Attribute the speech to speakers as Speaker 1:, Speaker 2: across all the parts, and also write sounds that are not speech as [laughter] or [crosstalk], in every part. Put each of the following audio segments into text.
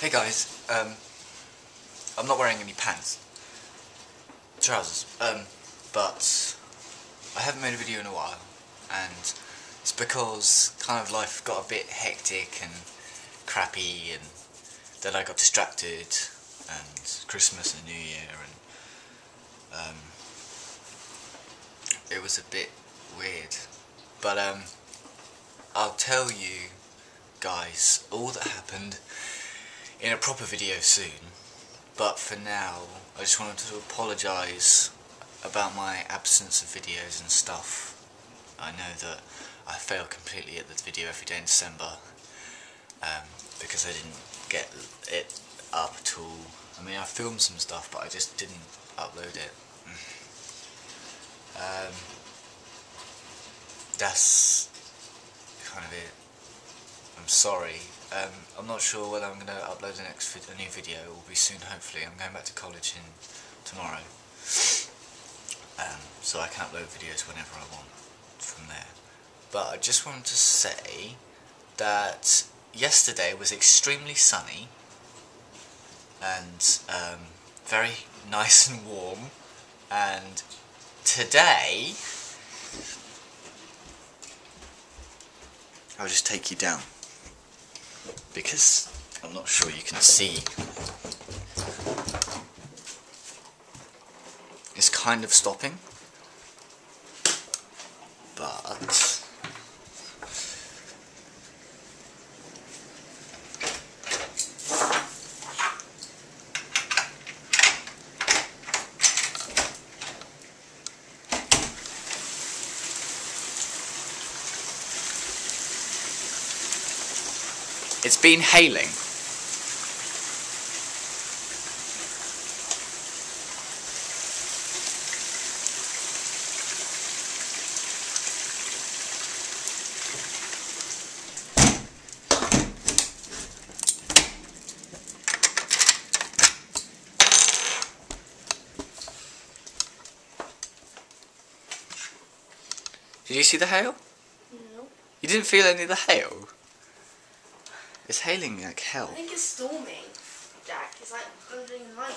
Speaker 1: Hey guys, um, I'm not wearing any pants, trousers, um, but I haven't made a video in a while, and it's because kind of life got a bit hectic and crappy, and then I got distracted, and Christmas and New Year, and um, it was a bit weird, but um, I'll tell you guys all that happened in a proper video soon but for now I just wanted to apologise about my absence of videos and stuff. I know that I fail completely at the video every day in December um, because I didn't get it up at all. I mean I filmed some stuff but I just didn't upload it. [sighs] Um, that's kind of it. I'm sorry. Um, I'm not sure whether I'm going to upload the next a new video. It will be soon, hopefully. I'm going back to college in tomorrow, um, so I can upload videos whenever I want from there. But I just wanted to say that yesterday was extremely sunny and um, very [laughs] nice and warm, and today I'll just take you down because I'm not sure you can see. It's kind of stopping, but It's been hailing. Did you see the hail?
Speaker 2: No.
Speaker 1: You didn't feel any of the hail? It's hailing like hell.
Speaker 2: I think it's storming, Jack. It's like thundering and lightning.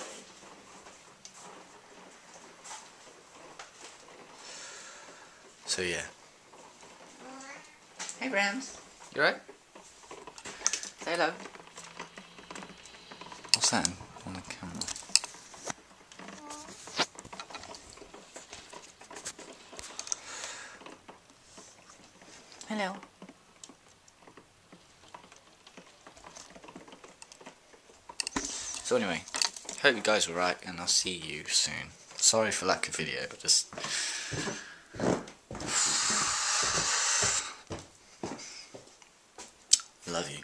Speaker 1: So yeah. Hey Rams. You alright? Say hello. What's that on the camera? Hello. So anyway, hope you guys were right and I'll see you soon. Sorry for lack of video, but just [sighs] love you.